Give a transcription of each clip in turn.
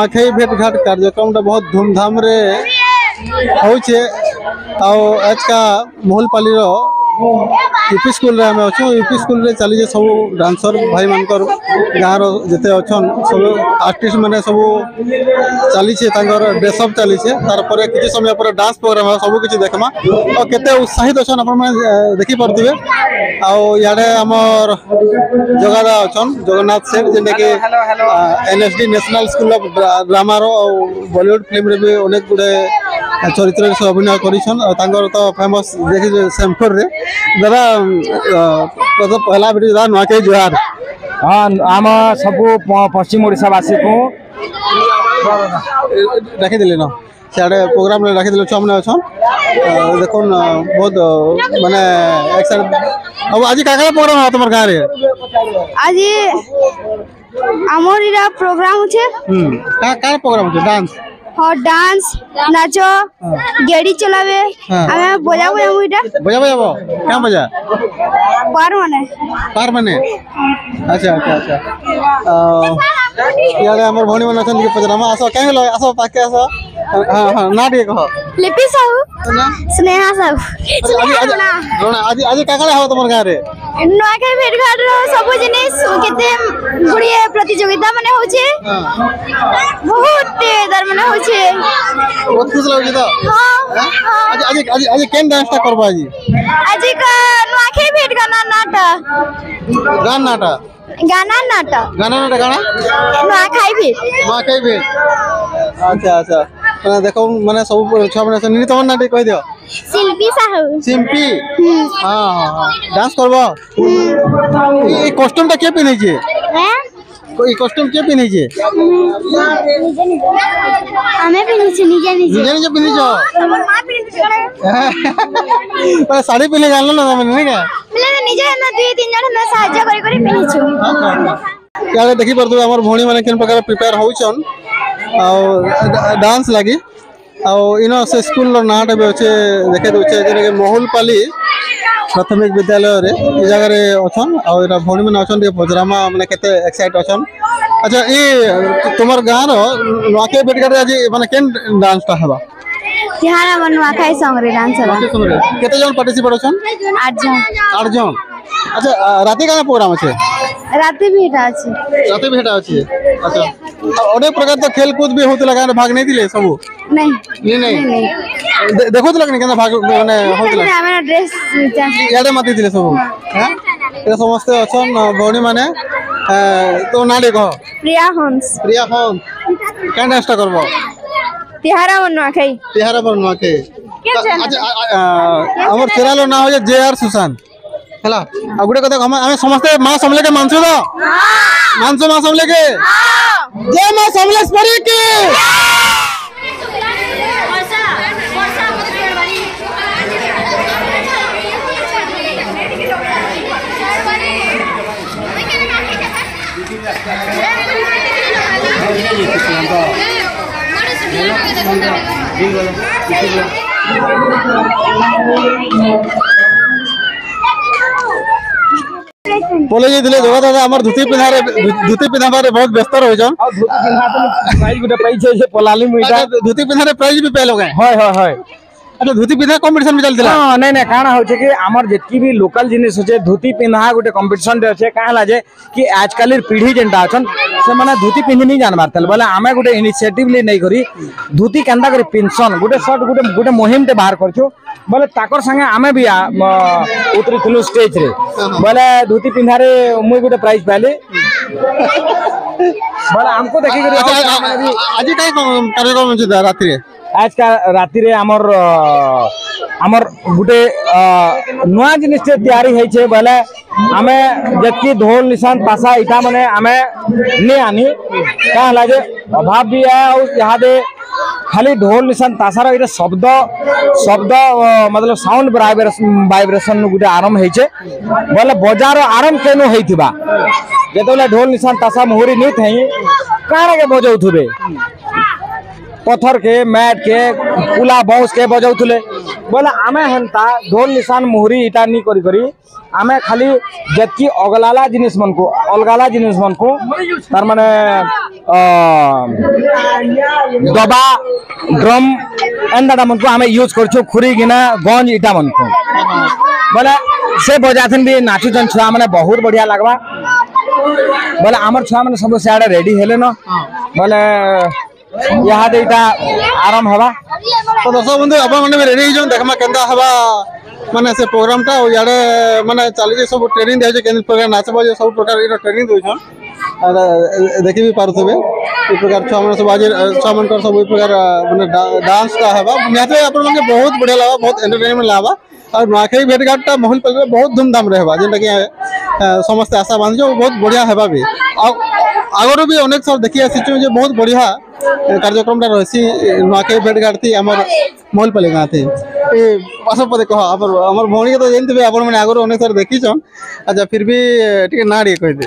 ମହୁଲପାଲିରେ ନୂଆଖାଇ ଭେଟଘାଟ କାର୍ଯ୍ୟକ୍ରମଟା ବହୁତ ଧୁମଧାମରେ ହଉଛେ ଆଉ ଆଜକା ମହୁଲପାଲିର ୟୁପି ସ୍କୁଲରେ ଆମେ ଅଛୁ। ୟୁପି ସ୍କୁଲରେ ଚାଲିଛେ ସବୁ ଡାନ୍ସର ଭାଇମାନଙ୍କର ଗାଁର ଯେତେ ଅଛନ୍ ସବୁ ଆର୍ଟିଷ୍ଟ ମାନେ ସବୁ ଚାଲିଛେ ତାଙ୍କର ଡ୍ରେସ୍ ଅପ୍ ଚାଲିଛେ। ତାରପରେ କିଛି ସମୟ ପରେ ଡାନ୍ସ ପ୍ରୋଗ୍ରାମ ହେବ ସବୁ କିଛି ଦେଖମା। ଆଉ କେତେ ଉତ୍ସାହିତ ଅଛନ୍ ଆପଣମାନେ ଏ, ଦେଖିପାରୁଥିବେ। ଆଉ ଇଆଡ଼େ ଆମର ଜଗାଦା ଅଛନ୍ ଜଗନ୍ନାଥ ସେଠ ଯେନ୍ଟାକି N S D national school of ଡ୍ରାମାର ଆଉ ବଲିଉଡ୍ ଫିଲ୍ମରେ ବି ଅନେକ ଗୁଡ଼େ ଚରିତ୍ରରେ ସେ ଅଭିନୟ କରିଛନ୍ ଆଉ ତାଙ୍କର ତ ଫେମସ୍ ଦେଖିଛେ ସେମ୍ଫୋର୍ରେ ଦାଦା ପ୍ରଥମ ପହଲା ଭିଡ଼ିଓ ଦାଦା ନୂଆଖାଇ ଜୁହାର ହଁ ଆମ ସବୁ ପ- ପଶ୍ଚିମ ଓଡ଼ିଶାବାସୀକୁ ଡାକିଦେଲେ ନ ସିଆଡ଼େ ପ୍ରୋଗ୍ରାମରେ ଡାକିଦେଲେ ଛୁଆମାନେ ଅଛନ୍ ଆଉ ଦେଖୁନ୍ ବହୁତ ମାନେ ଏକ୍ସାଇଟ୍ ଆଉ ଆଜି କାଣା କାଣା ପ୍ରୋଗ୍ରାମ ହବ ତମର ଗାଁରେ আজি আমার এটা প্রোগ্রাম আছে ହୁଁ କାଣା କାଣା ପ୍ରୋଗ୍ରାମ ଅଛି ଡାନ୍ସ और डांस नाचो हाँ। गेड़ी चलावे। हमें बजावो हम इटा बजावो बजावो क्या बजा? पार माने पार माने हाँ। अच्छा अच्छा अच्छा। यार हमर भोनी मन अच्छा नहीं पता हम आसो कहीं लो आसो पाके आसो। ଆସ ହଁ ହଁ ନା ଟିକେ କହ লিপি সাহু ନା স্নেহা সাহু ଆଜି স্নেহা ଆଜି না ରଣା ଆଜି ଆଜି କାଣା କାଣା ହବ ତମର ଗାଁରେ ନୂଆଖାଇ ଭେଟଘାଟର ସବୁ ଜିନିଷ କେତେ ଗୁଡ଼ିଏ ପ୍ରତିଯୋଗିତା ମାନେ ହଉଛି ହଁ ବହୁତ ତାର ମାନେ ହଉଛି ବହୁତ ଖୁସି ଲାଗୁଛି ତ ହଁ হ্যাঁ? ହଁ ଆଜି ଆଜି ଆଜି ଆଜି କେନ୍ ଡ୍ୟାନ୍ସଟା করবো ଆଜି ଆଜିକା ନୂଆଖାଇ ଭେଟ ଗାନା ନାଟ ଗାନ୍ ନାଟା ଗାନା ନାଟ ଗାନା ନାଟା କାଣା ନୂଆଖାଇ ଭେଟ ନୂଆଖାଇ ବି ଆଚ୍ଛା ଆଚ୍ଛା ମାନେ ଦେଖ ମାନେ ସବୁ ଛୁଆମାନେ ଅଛନ୍ତି ନିନି ତମର ନା ଟିକେ କହିଦିଅ ଶିଳ୍ପୀ ସାହୁ ସିମ୍ପି ହଁ ହଁ ହଁ ଡ୍ୟାନ୍ସ করব এই কস্টুমটা কে পিনেছে এই কস্টুম কে পিনেছে ଆମେ ପିନ୍ଧିଛୁ ନିଜେ ନିଜେ নিজে নিজে পিনেছ ତମର ମା ପିନ୍ଧିଛୁ মানে শাড়ি পিনে জানলো না তুমি নাকি ପିଲା ନିଜେ ହେନ ଦୁଇ ତିନି ଜଣ ହେନ ସାହାଯ୍ୟ କରି କରି ପିନ୍ଧିଛୁ ଇଆଡ଼େ ଦେଖିପାରୁଥିବେ ଆମର ଭଉଣୀମାନେ କେନ୍ ପ୍ରକାର ପ୍ରିପେୟାର ହଉଛନ୍ ଆଉ ଡାନ୍ସ ଲାଗି ଆଉ ଇନ ସେ ସ୍କୁଲର ନାଁଟା ବି ଅଛେ ଦେଖେଇ ଦଉଛେ ଯେନ୍ଟାକି ମହୁଲପାଲି ପ୍ରାଥମିକ ବିଦ୍ୟାଳୟରେ ଏ ଜାଗାରେ ଅଛନ୍ ଆଉ ଏଇଟା ଭଉଣୀମାନେ ଅଛନ୍ ଟିକେ ପଚରାମା ମାନେ କେତେ ଏକ୍ସାଇଟ୍ ଅଛନ୍ ଆଚ୍ଛା ଇ ତୁମର ଗାଁର ନୂଆଖାଇ ବେଟକାରେ ଆଜି ମାନେ କେନ୍ ଡାନ୍ସଟା ହେବା ইহার আমার নোয়াখাই সঙ্গে ডান্স হলো কত জন পার্টিসিপেট আছেন 8 জন 8 জন আচ্ছা রাতে কানা প্রোগ্রাম আছে রাতে ভি এটা আর অনেক প্রকার তো খেল কুদ भी होतला गाने भाग नहीं दिले सब नहीं नहीं नहीं नहीं दे- देखुतला कि केना भाग माने होतला नहीं हमारा ड्रेस ইয়াডে মাতি দিলে सब হ্যাঁ এটা সমস্ত অছন ভৌণী মানে তো না দেখ प्रिया हंस প্রিয়া ফোন কেন ডান্সটা করব तिहार हम नुआखाई তিহার পর নকে কেন জানা? আচ্ছা আমার চ্যানেল না হচ্ছে জে আর সুশান্ত ହେଲା ଆଉ ଗୋଟେ କଥା ଆମେ ଆମେ ସମସ୍ତେ ମା ସମଲେକେ ମାନଛୁ ତ? ମାନଛୁ ମା ସମଲେକେ? ଜୟ ମା ସମଲେଶ୍ୱରୀ କି ପଲେଇ ଯାଇଥିଲେ पलै जाइले जगा दादा हमर धुती पिनारे धुती पिनारे बहुत व्यस्त रहै छन धुती पिनारे प्राइस गुटे पाइ छै पलाली मुइटा धुती पिनारे प्राइस भी पेलो गए होय होय होय ଆଚ୍ଛା ଧୁତି ପିନ୍ଧା କମ୍ପିଟିସନ ବି ଚାଲିଥିଲା? ହଁ ନାଇଁ ନାଇଁ କାଣା ହଉଛି କି ଆମର ଯେତିକି ବି ଲୋକାଲ ଜିନିଷ ଅଛେ ଧୋତି ପିନ୍ଧା ଗୋଟେ କମ୍ପିଟିସନ ଟେ ଅଛେ କାଁ ହେଲା ଯେ କି ଆଜକାଲିର ପିଢି ଯେନ୍ଟା ଅଛନ୍ ସେମାନେ ଧୋତି ପିନ୍ଧି ନି ଜାନବାର ତାହେଲେ ବୋଲେ ଆମେ ଗୋଟେ ଇନିସିଏଟିଭ ନେଇ କରି ଧୋତି କେନ୍ତା କରି ପିନ୍ଧସନ୍ ଗୋଟେ ସର୍ଟ ଗୋଟେ ଗୋଟେ ମୁହିମ ଟେ ବାହାର କରିଛୁ। ବୋଲେ ତାକର ସାଙ୍ଗେ ଆମେ ବି ଆ- ମ- ଉତରିଥିଲୁ ଷ୍ଟେଜ ରେ। ବୋଲେ ଧୋତି ପିନ୍ଧାରେ ମୁଇଁ ଗୋଟେ ପ୍ରାଇଜ ପାଇଲି। ବୋଲେ ଆମକୁ ଦେଖିକରି ଆଚ୍ଛା, ଆଉ ଆ- ପିଲାମାନେ ବି- ଆ- ଆଜି କାଇଁ କଣ କାର୍ଯ୍ୟକ୍ରମ ଅଛି ତା ରାତିରେ? ଆଜକା ରାତିରେ ଆମର ଅ, ଆମର ଗୋଟେ ଅ, ନୂଆ ଜିନିଷଟେ ତିଆରି ହେଇଛେ ବୋଲେ ଆମେ ଯେତିକି ଢୋଲ ନିଶାନ ପାସା ଇଟା ମାନେ ଆମେ ନି ଆନି କାଁ ହେଲା ଯେ ଅଭାବ ବି ଏ ଆଉ ଇହାଦେ ଖାଲି ଢୋଲ ନିଶାନ ତାସାର ଏଇଟା ଶବ୍ଦ ଶବ୍ଦ ଅ, ମତଲବ ସାଉଣ୍ଡ ଭାଇବ୍ରେସନ ଗୋଟେ ଆରମ୍ଭ ହେଇଛେ ବୋଲେ ବଜାର ଆରମ୍ଭ କେନୁ ହେଇଥିବା ଯେତେବେଳେ ଢୋଲ ନିଶାନ ତାସା ମୁହୁରି पथर के मैट के पुला बाउंस के बजाउले बोले आम हेन्ता ढोल निशान मुहरी इटा नहीं करी करी। आम खाली जेतकी अगलाला जिनिस मन को अलगाला जिनिस मन को तार माने दबा ड्रम एंदा मन को आम यूज़ कर खुरी गिना गंज इटा मन को बोले से बजाथन भी नाचुचन छुआ मैंने बहुत बढ़िया लगवा बोले आमर छुआ मैंने सब सियाड़े रेडी हेले न हाँ। बोले ଇହାଦେ ଇଟା ଆରମ୍ଭ ହେବା ତ ଦର୍ଶକ ବନ୍ଧୁ ଆପଣମାନେ ବି ରେଡି ହେଇଛନ୍ ଦେଖମା କେନ୍ତା ହେବା ମାନେ ସେ ପ୍ରୋଗ୍ରାମଟା ଆଉ ଇଆଡ଼େ ମାନେ ଚାଲିଛି ସବୁ ଟ୍ରେନିଂ ଦିଆଯାଉଛି କେମିତି ପ୍ରକାର ନାଚବ ଯେ ସବୁ ପ୍ରକାର ଏଇଟା ଟ୍ରେନିଂ ଦେଉଛନ୍ ଆର ଦେଖି ବି ପାରୁଥିବେ ଏ ପ୍ରକାର ଛୁଆମାନେ ସବୁ ଆଜି ଛୁଆମାନଙ୍କର ସବୁ ଏ ପ୍ରକାର ମାନେ ଡାନ୍ସଟା ହେବା ନିହାତି ଆପଣମାନେ ବହୁତ ବଢ଼ିଆ ଲାଗ୍ବା ବହୁତ ଏଣ୍ଟରଟେନମେଣ୍ଟ ଲାଗ୍ବା ଆଉ ନୂଆଖାଇ ଭେଟଘାଟଟା ମହୁଲପାଲିରେ ବହୁତ ଧୁମଧାମରେ ହେବା ଯେନ୍ଟାକି ଏ, ସମସ୍ତେ ଆଶା ବାନ୍ଧିଛୁ ଆଉ ବହୁତ ବଢ଼ିଆ ହେବା ବି ଆଉ ଆଗରୁ ବି ଅନେକ ଥର ଦେଖି ଆସିଛୁ ଯେ ବହୁତ ବଢ଼ିଆ ଏ କାର୍ଯ୍ୟକ୍ରମଟା ରହିଛି ଏ ନୂଆଖାଇ ଭେଟଘାଟ ଥି ଆମର ମହୁଲପାଲି ଗାଁ ଥି ଏ ପାଶ ପଦେ କହ ଆମର ଆମର ଭଉଣୀକେ ତ ଜାଣିଥିବେ ଆପଣମାନେ ଆଗରୁ ଅନେକ ଥର ଦେଖିଛନ୍ ଆଚ୍ଛା ଫିର୍ ବି ଟିକେ ନାଁ ଟିକେ କହିଦେ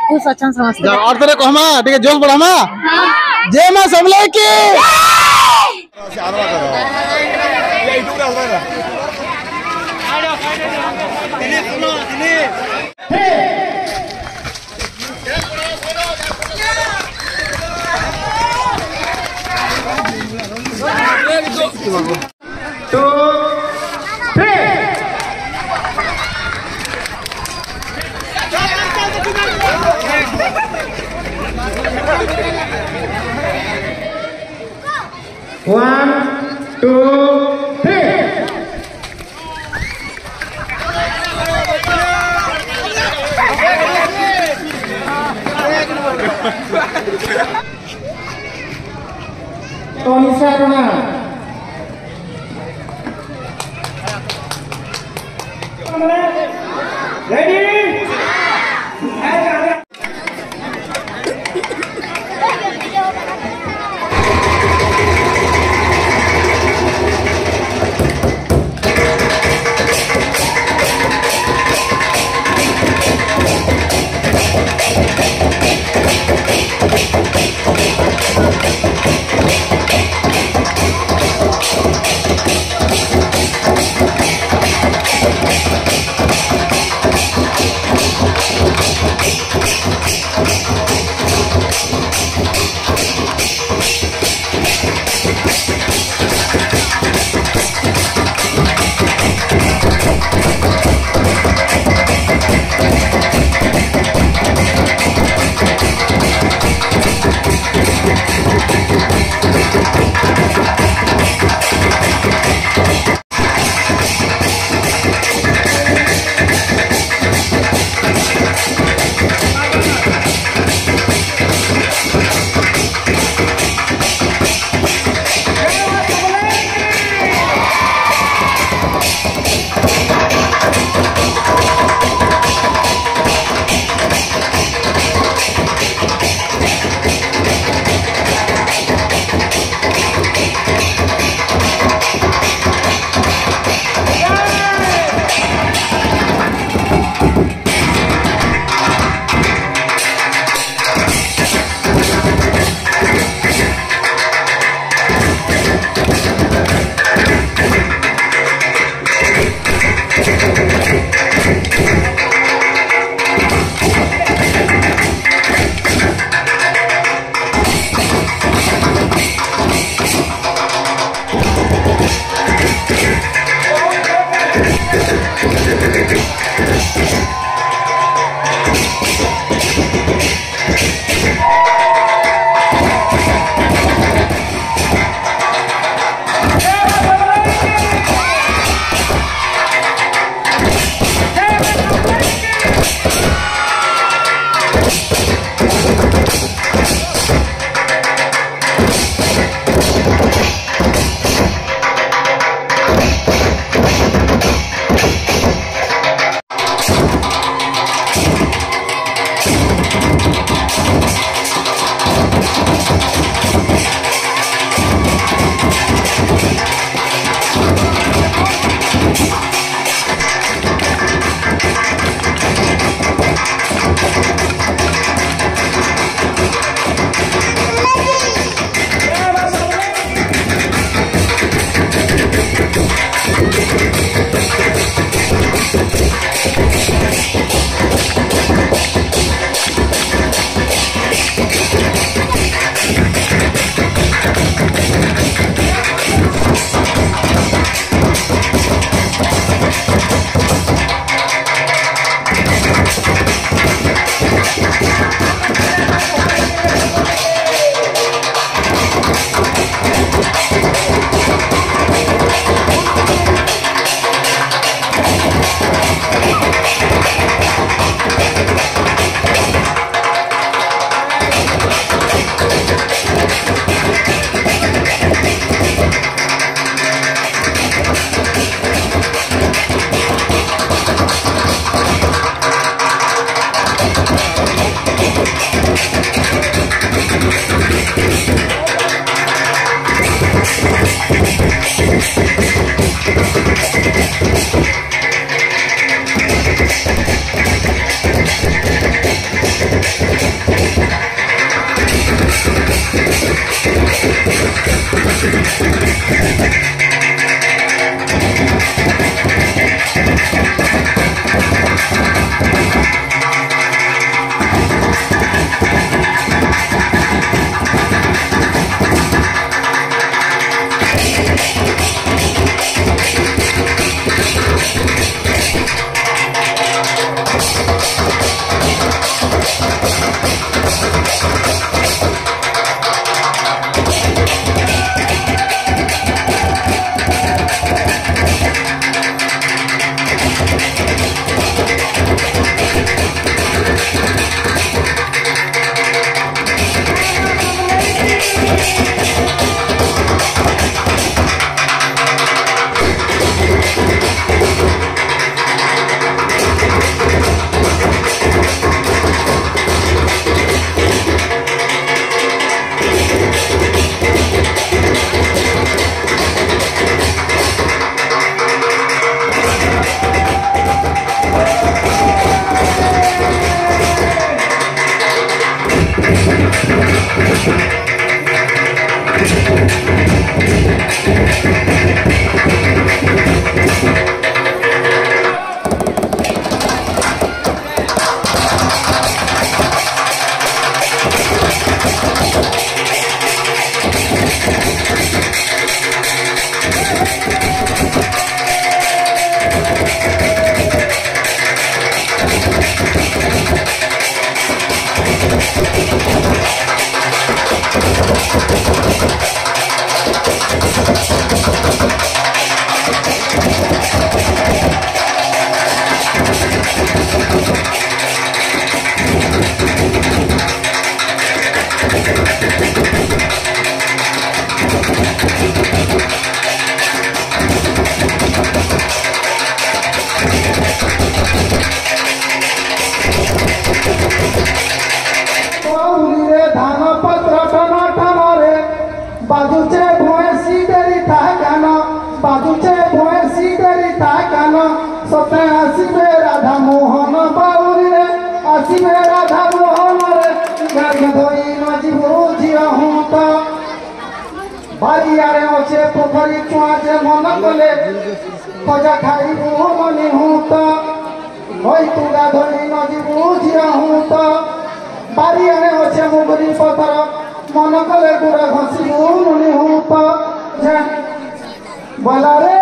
खुश अच्छा समझते और तेरे को हमा ठीक है जोश बोला जय माँ समले की तो One, two, three. Tony Sarungan. Ready? ବାରିଆରେ ଅଛେ ପୋଖରୀ ଚୁଆ ଯେ ମନ କଲେ ଖଜା ଖାଇବୁ ମନି ହୁଁ ତ হই তু গাধরি নদী বুঝিয়া হুঁ তো বাড়িয়ানে অছে মুগুরি পথর মন কলে গুড় ঘষিবু নুনি হুঁ তো বলারে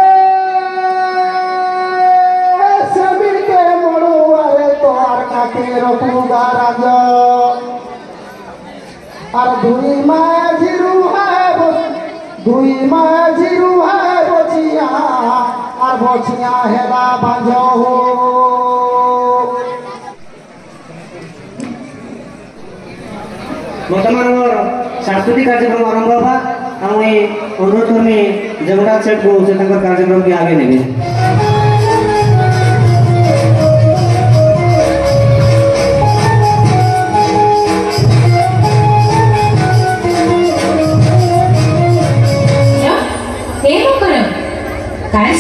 সেবিকে মড়ুয়ারে তো আর কাকে রকুগা রাজ আর দুই মাঝি রুহায় দুই মাঝি রুহায় বচিয়া আর বচিয়া হেলা বাঁধ ବର୍ତ୍ତମାନ ଆମର ସାଂସ୍କୃତିକ କାର୍ଯ୍ୟକ୍ରମ ଆରମ୍ଭ ହେବା ଆଉ ଏଇ ଅନୁରୋଧ କର୍ମୀ ଜଗନ୍ନାଥ ସେଠକୁ ସେ ତାଙ୍କର କାର୍ଯ୍ୟକ୍ରମକୁ ଆଗେଇ ନେବେ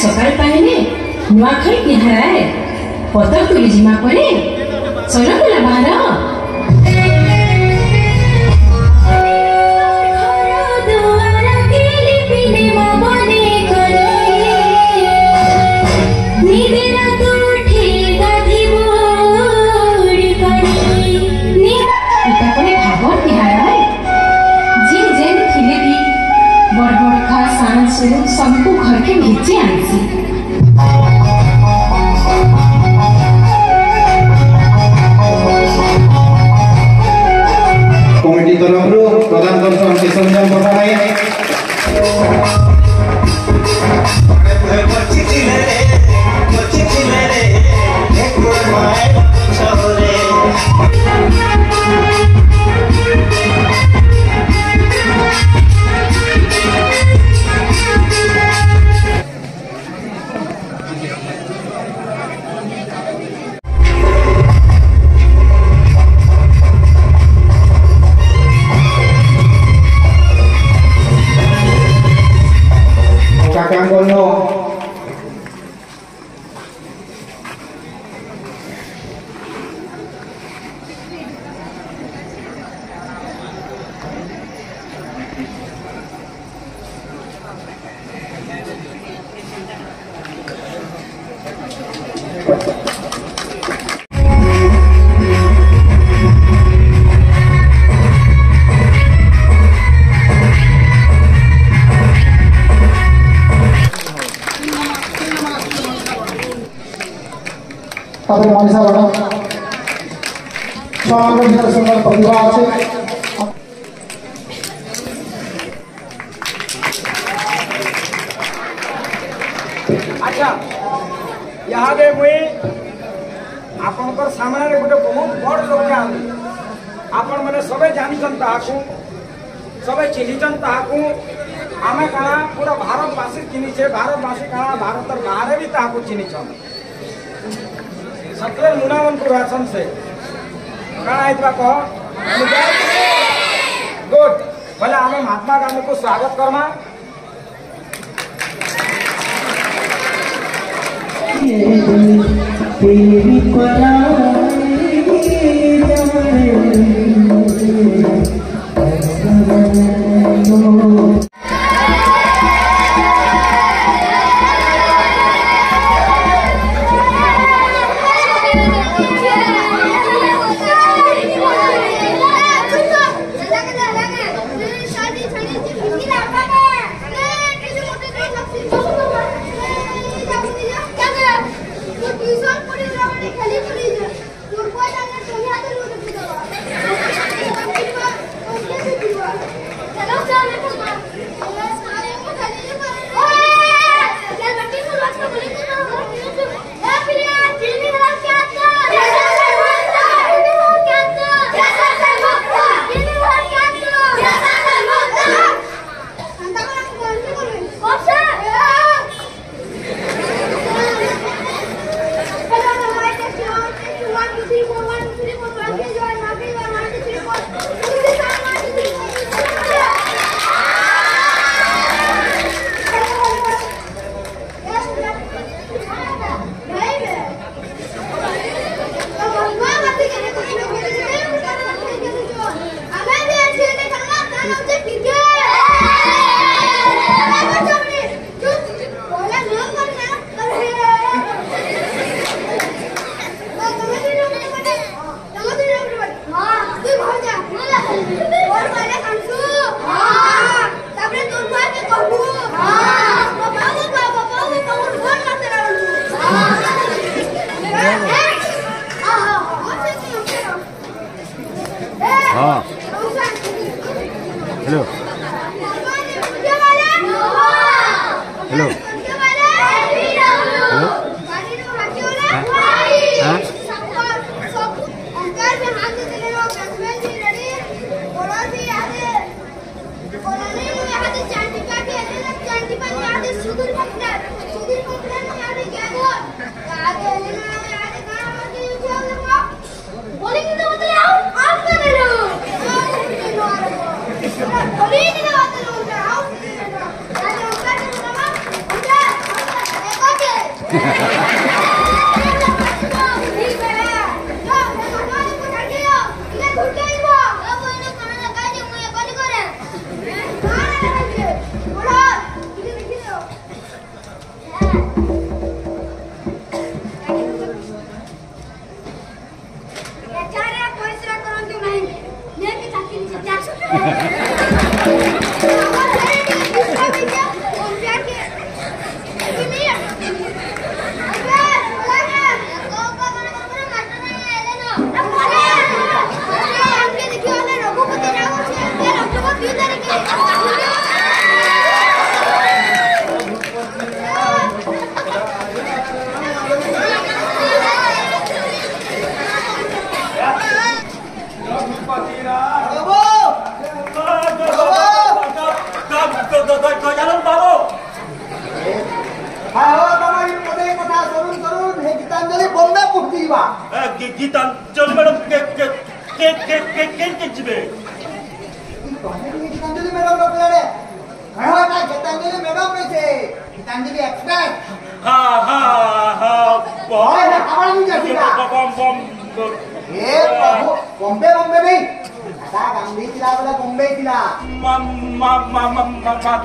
ସକାଳ ପାଇଲେ ନୂଆଖାଇ ତିହାରାଏ ପତର ତୁଲି ଯିମା ପରେ ସଜଗଲା ବାହାର। तपाईँ मानिसहरूबाट स्वागत प्रतिभा छ ଆଚ୍ଛା ଇହାଦେ ମୁଇଁ ଆପଣଙ୍କର ସାମ୍ନାରେ ଗୋଟେ ବହୁତ ବଡ଼ ଲୋକ ଆପଣମାନେ ସବେ ଜାଣିଛନ୍ତି ତାହାକୁ সবে চিনিছেন তাহাকু আমি কানা পুরা ভারতবাসী চিনিছে ভারতবাসী কানা ভারতের বাহারে বি তাহাকু চিনিছেন सकले मुना मन को राशन से। कहाँ आए आयतवा कह? गुड। भले हमें महात्मा गांधी को स्वागत करमा। तेरी तेरी Tchau.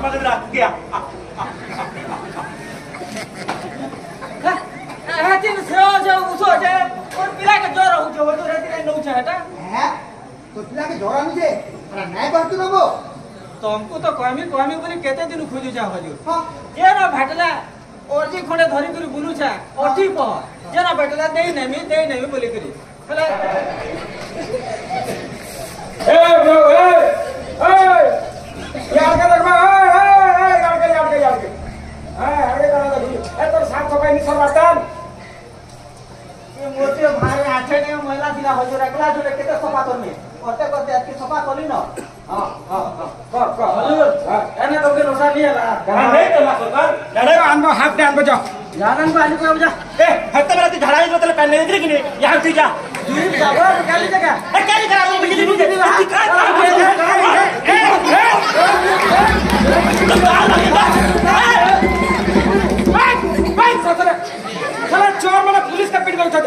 पकड़ रख गया हतिन सेवा जो उसो जे और पिला के ज़ोर हो जो तो रहती नहीं नौचे हटा है तो पिला के ज़ोर मुझे अरे नहीं करतु नबो तो हमको तो कमी कमी बोली केते दिन खोजु जा हजू हाँ जे ना भेटला और जी खंडे धरी करी बुलु छा ओठी प जे ना भेटला देई नेमी देई नेमी बोली करी हला ए ब्रो ए ए यार का रखवा ए तोर साफ़ सफ़ाई नि सरवातन ये मोटे भाई आठे ने महिला दिला हजूर एकला जुले केते सफ़ा करनी? करते करते आज की सफ़ा करली न? हाँ हाँ हाँ कर कर हजूर एने तो के रोसा नहीं है। नहीं तो ना सरकार अरे आनो हाथ दे आन बजा जानन को आनी को बजा ए हत्ते मेरा ती झाड़ा ही तो तेरे पहनने दे कि नहीं? यहाँ तू जा। दूर जाबो काली जगह ए क्या करा तू बिजली बिजली चोर मैंने पुलिस का पीट कर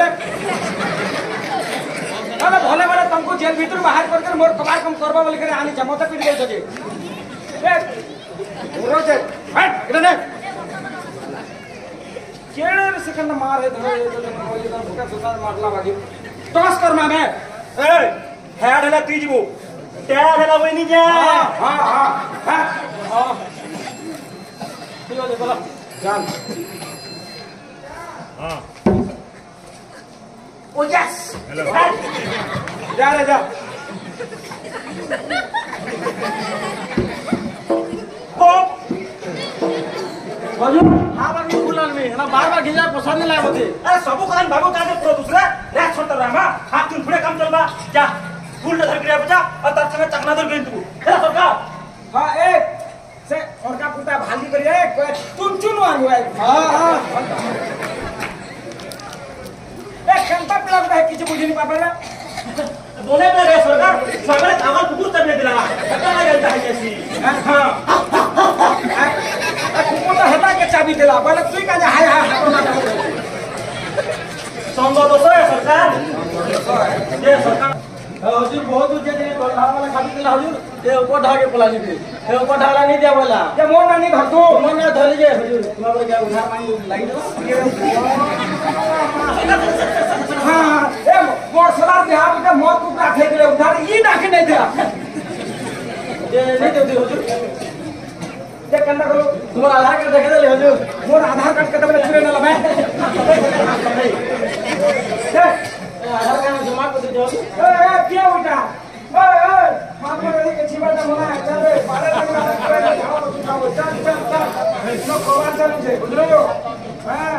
अरे भले भले भीतर बाहर करके मोर कबार कम करबा बोल करे आनी जमता पीट गए छजे ए पूरा जे हट इधर ने केड़े सेकंड मार है धरे ये तो मोर इधर भूखा सुसा मारला बागी टॉस कर माने ए हेड है तीज वो टैग है वही नहीं जा हाँ हाँ हाँ हाँ ठीक है बोलो जान ओ यस जा रे जा। बाजू। हाँ बार बुलान में ना बार बार घिजा पसंद नहीं लागते अरे सब कान भागो का तो दूसरा? रे छोड़ तो रामा। हाथ तुम थोड़े काम चलबा जा फूल धर के बजा और तार संगे चकना दर गई तू। ए सरकार हाँ ए से और का पुता भाली करिए कोई तुम चुनो आ गए हाँ हाँ। ए खेलता पिला है किछ बुझी नहीं पे रे सरकार सामने कामल कुकुर तब दिला पता ना जाता है ऐसी हां कुकुर तो हटा के चाबी दिला बोले तू का जा हाय हाय हाय संग दोष है सरकार ये सरकार हजूर बहुत ऊंचे जे ढा वाला खाली दिला हजूर ये ऊपर ढा के पला नहीं ये ऊपर ढाला नहीं दिया बोला ये मोर ना नहीं धर तू मोर ना धर लीजिए हजूर तुम्हारे क्या उधार मांगी लाई दो हां ए मोर सलार के मौत को राखे के लिए उधार ई राखे नहीं दिया? ये नहीं दे हजूर। ये कंदा करो। तुम्हारा आधार कार्ड देखे दे हजूर। मोर आधार कार्ड के तबले चुरे ना लबे आधार कार्ड जमा कर दे ए ए क्या उठा ए ए माँ को रे के छिबा ता मना चल रे पाले लगा करे जाओ चल चल चल नो कोवा चल जे बुझलो। हाँ।